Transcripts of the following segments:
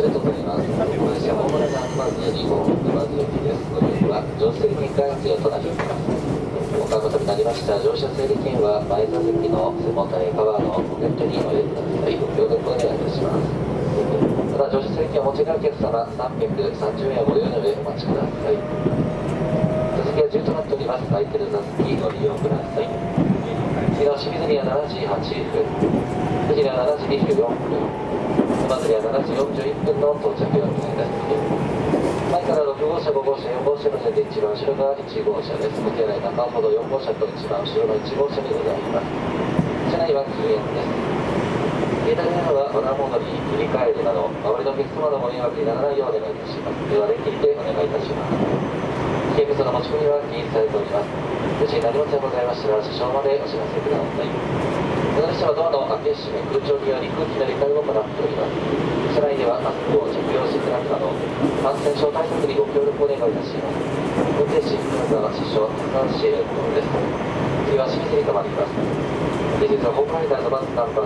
車で止まります。満車まもなく8番より沼津駅です。ご利用は乗車券が必要となります。お買い求になりました乗車整理券は前座席の背もたれパワーのポケットにお入れください。ご協力お願いいたします。また乗車整理券をお持ちのお客様330円ご用意の上お待ちください。座席は10となっております。空いてる座席ご利用ください。次の清水には7時8分。次は7時24分。祭りは7時41分の到着予定いたす。前から6号車5号車4号車の順で一番後ろが1号車ですこちら中ほど4号車と一番後ろの1号車にございます車内は禁煙です携帯電話はお名ーモーに切り替えるなど周りのお客様のご迷惑にならないようお願いいたします言われでいてお願いいたします警備その持ち込みは禁止されておりますもし何もございましたら車掌までお知らせください私はドアの開け閉め、空調により空気の理解を行っております。車内ではマスクを着用していただくなど、感染症対策にご協力をお願いいたします。運転士、金沢師匠、高橋運動です。次は清水に止まります。This is a Hokkaido advanced number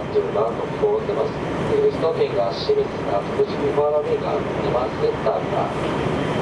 清水が福島ファーメーカー2番センターが。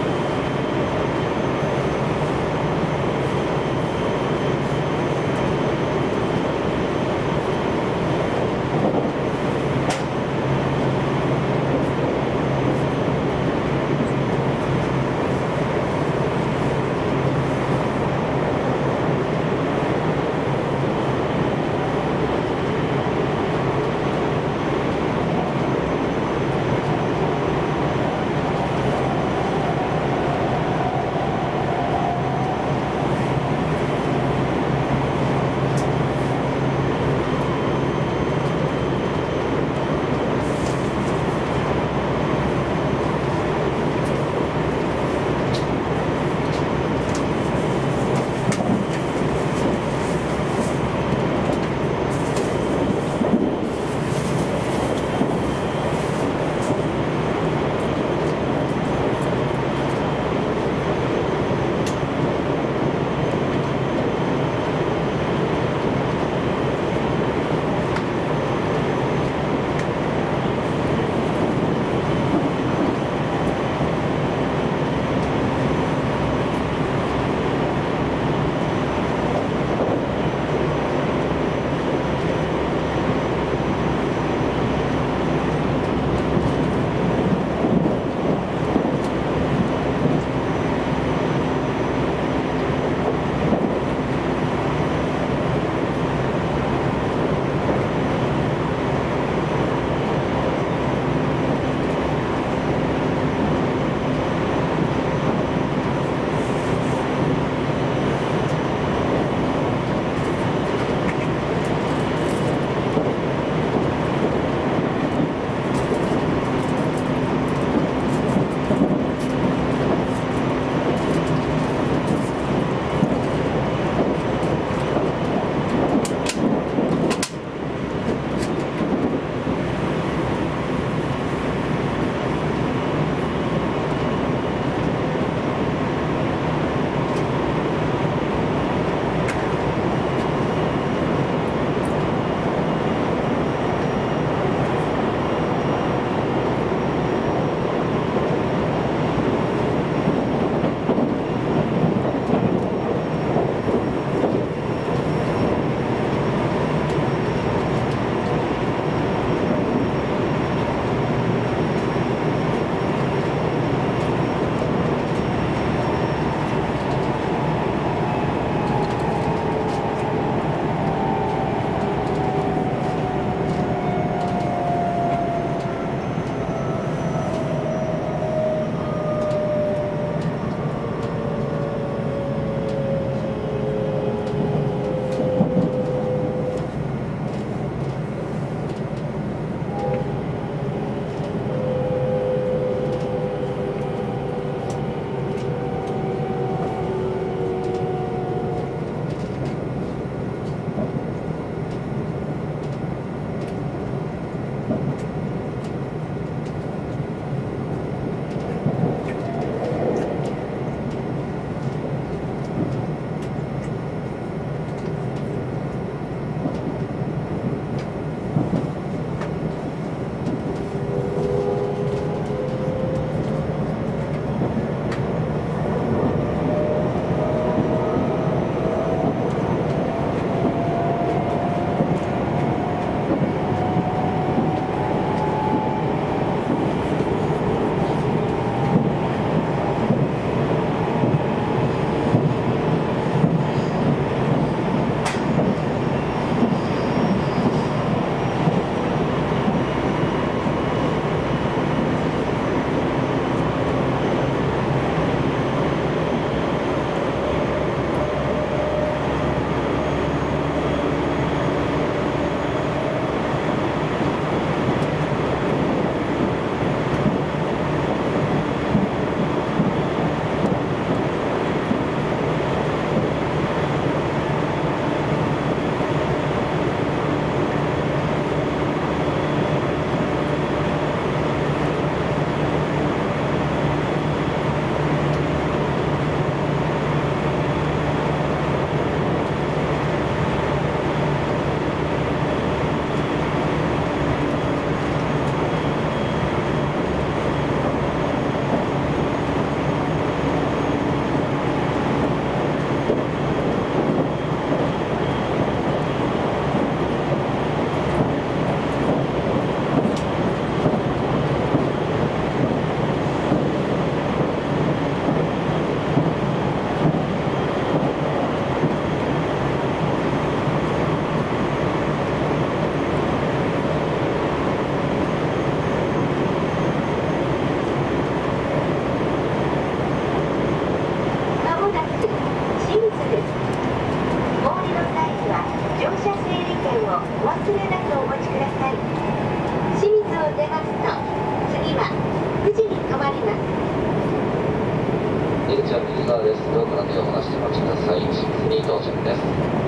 手を離してお待ちください。清水に到着です。